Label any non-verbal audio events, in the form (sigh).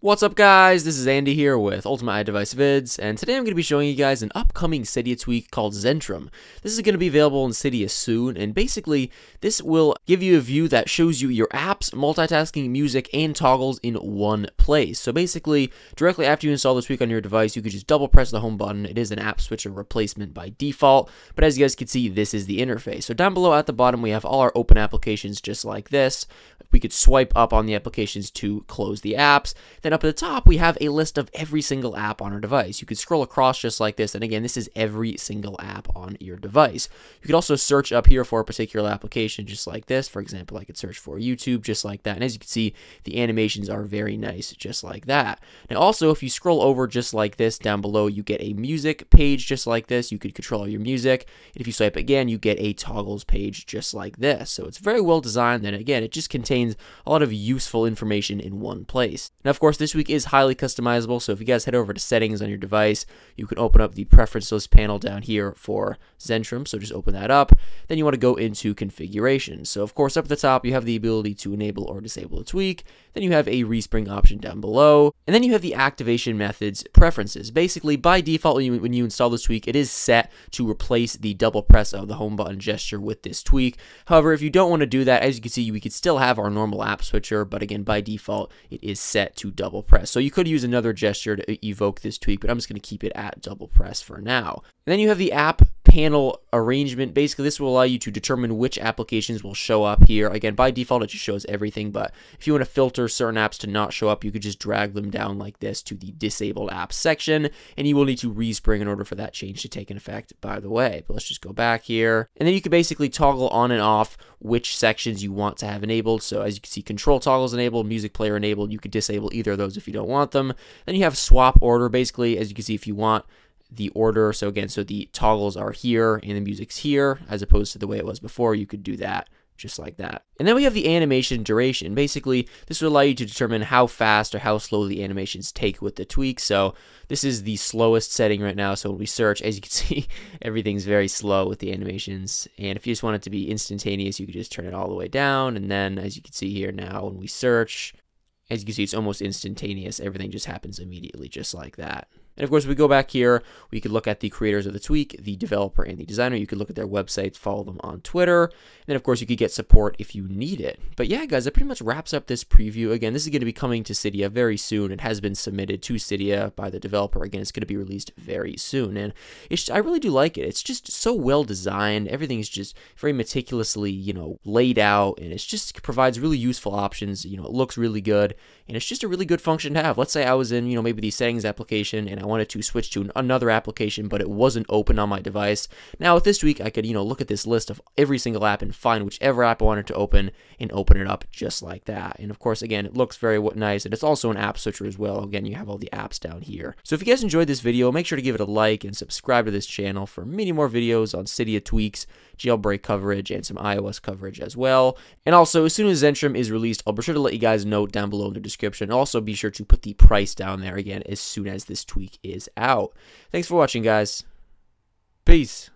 What's up guys, this is Andy here with Ultimate iDevice Vids, and today I'm going to be showing you guys an upcoming Cydia tweak called Zentrum. This is going to be available in Cydia soon, and basically this will give you a view that shows you your apps, multitasking, music, and toggles in one place. So basically, directly after you install the tweak on your device, you could just double press the home button. It is an app switcher replacement by default, but as you guys can see, this is the interface. So down below at the bottom, we have all our open applications just like this. We could swipe up on the applications to close the apps. Then up at the top, we have a list of every single app on our device. You could scroll across just like this. And again, this is every single app on your device. You could also search up here for a particular application just like this. For example, I could search for YouTube just like that. And as you can see, the animations are very nice just like that. Now also, if you scroll over just like this down below, you get a music page just like this. You could control your music. And if you swipe again, you get a toggles page just like this. So it's very well designed. And again, it just contains contains a lot of useful information in one place. Now, of course, this tweak is highly customizable, so if you guys head over to settings on your device, you can open up the preference list panel down here for Zentrum, so just open that up. Then you want to go into configuration. So, of course, up at the top, you have the ability to enable or disable a tweak. Then you have a respring option down below. And then you have the activation methods preferences. Basically, by default, when you, when you install this tweak, it is set to replace the double press of the home button gesture with this tweak. However, if you don't want to do that, as you can see, we could still have our normal app switcher, but again, by default, it is set to double press. So you could use another gesture to evoke this tweak, but I'm just going to keep it at double press for now. And then you have the app panel arrangement. Basically, this will allow you to determine which applications will show up here. Again, by default, it just shows everything, but if you want to filter certain apps to not show up, you could just drag them down like this to the disabled apps section, and you will need to respring in order for that change to take an effect, by the way. But let's just go back here. And then you can basically toggle on and off which sections you want to have enabled. So as you can see, control toggles enabled, music player enabled. You could disable either of those if you don't want them. Then you have swap order, basically, as you can see, if you want the order. So again, so the toggles are here and the music's here, as opposed to the way it was before. You could do that just like that. And then we have the animation duration. Basically, this will allow you to determine how fast or how slow the animations take with the tweak. So this is the slowest setting right now. So when we search, as you can (laughs) see, everything's very slow with the animations. And if you just want it to be instantaneous, you could just turn it all the way down. And then as you can see here now, when we search, as you can see, it's almost instantaneous. Everything just happens immediately, just like that. And of course, we go back here, we could look at the creators of the tweak, the developer and the designer. You could look at their websites, follow them on Twitter. And then, of course, you could get support if you need it. But yeah, guys, that pretty much wraps up this preview. Again, this is going to be coming to Cydia very soon. It has been submitted to Cydia by the developer. Again, it's going to be released very soon. And it's, I really do like it. It's just so well designed. Everything is just very meticulously, you know, laid out. And it's just provides really useful options. You know, it looks really good. And it's just a really good function to have. Let's say I was in, you know, maybe the settings application and I wanted to switch to another application, but it wasn't open on my device. Now with this tweak, I could, you know, look at this list of every single app and find whichever app I wanted to open and open it up just like that. And of course, again, it looks very nice, and it's also an app switcher as well. Again, you have all the apps down here. So if you guys enjoyed this video, make sure to give it a like and subscribe to this channel for many more videos on Cydia tweaks, jailbreak coverage, and some iOS coverage as well. And also, as soon as Zentrum is released, I'll be sure to let you guys know down below in the description. Also, be sure to put the price down there again as soon as this tweak is out. Thanks for watching, guys. Peace.